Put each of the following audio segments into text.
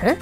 Huh?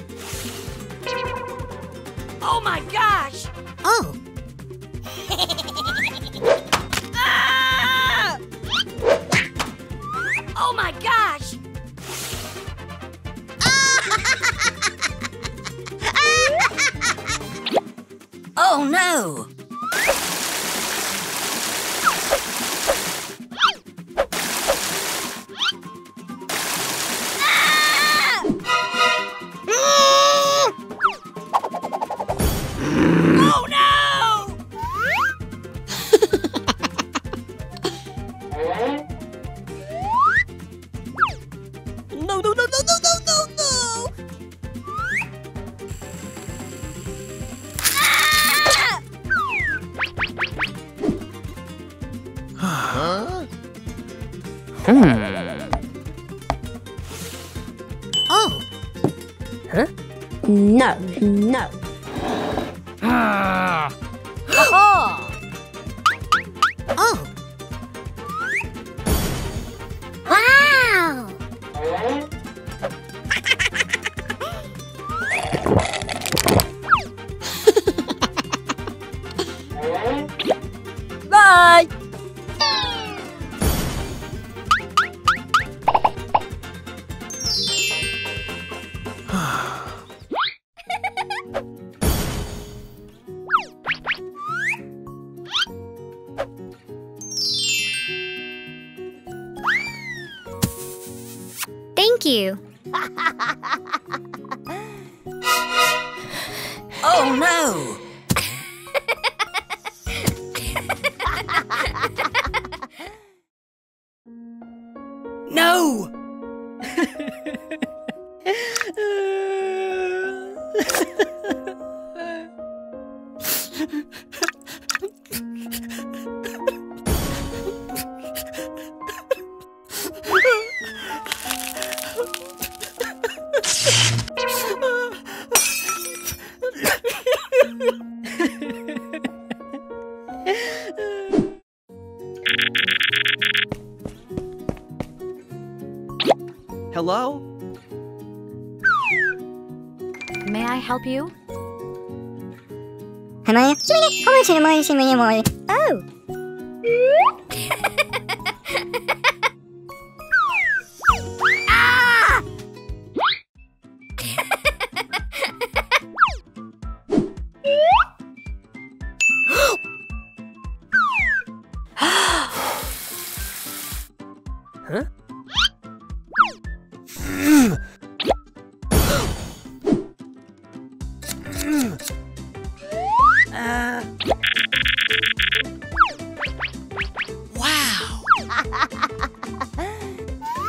May I help you?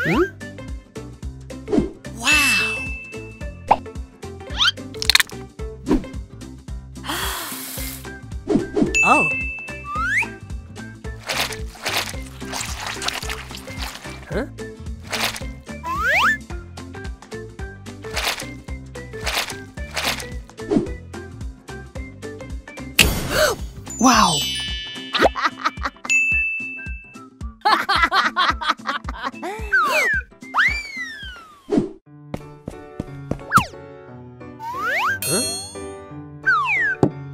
Hmm?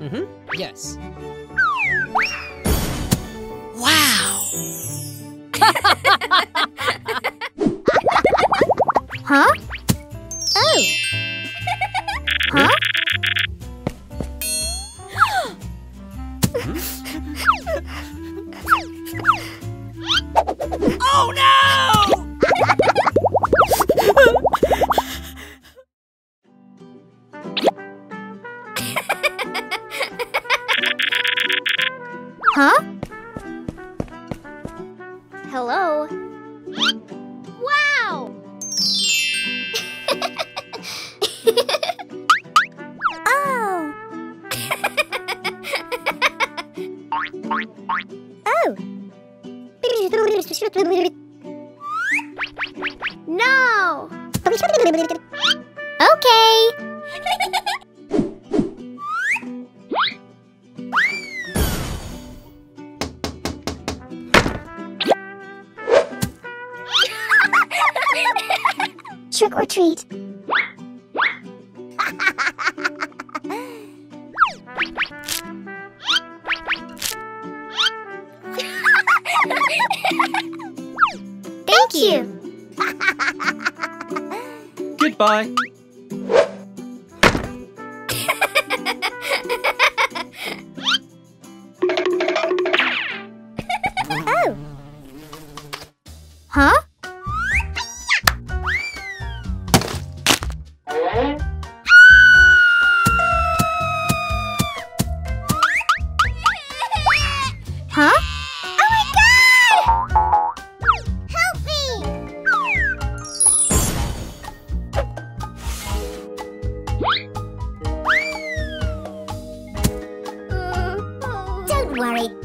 Mm-hmm. Yes. Wow! huh? You. Goodbye. Don't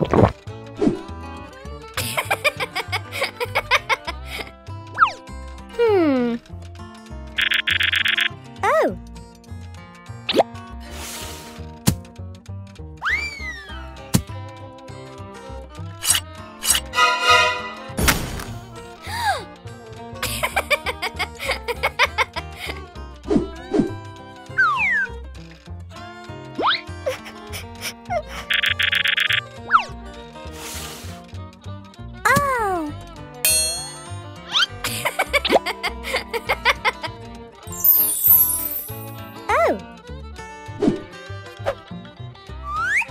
Thank.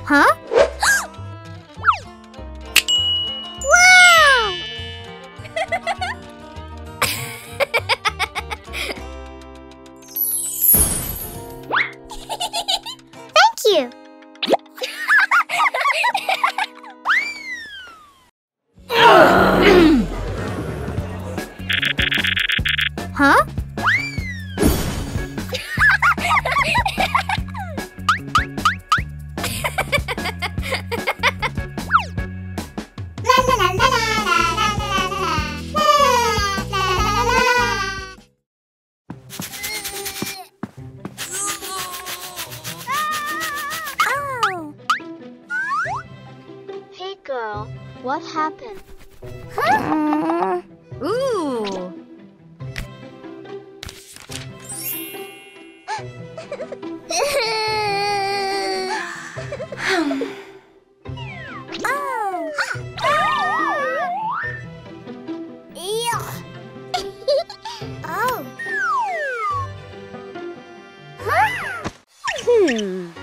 Huh? La la 嗯。